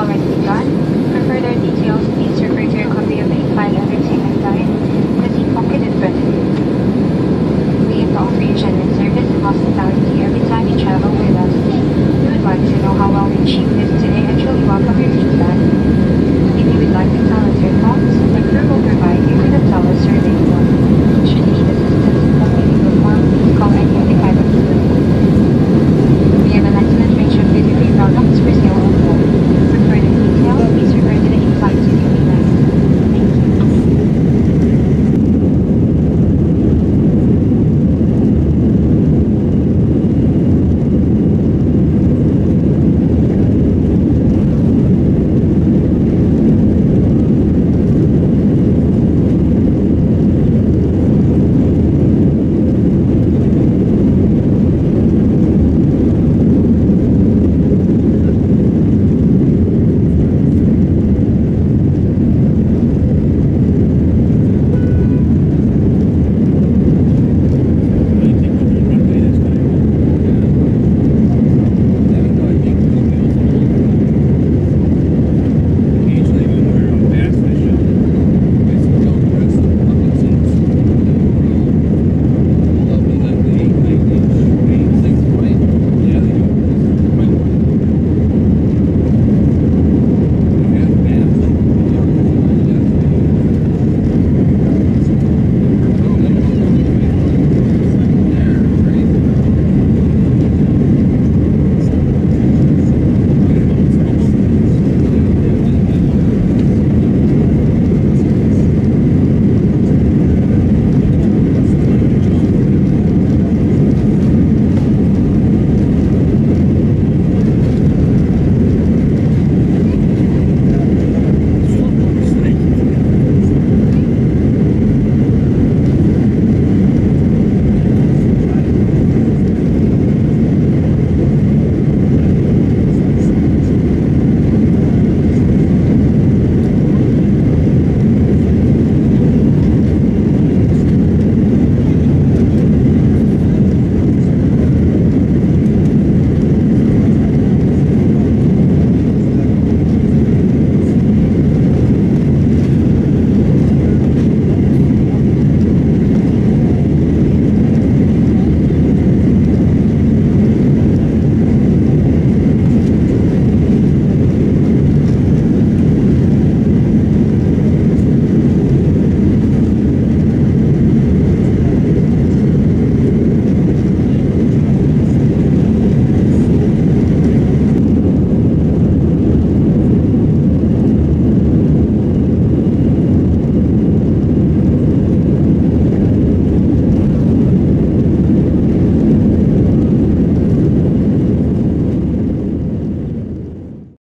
already begun. For further details, please refer to your copy of the Implied Entertainment in the Deep Pocket We offer you genuine service and hospitality every time you travel with us. We would like to know how well we achieved this today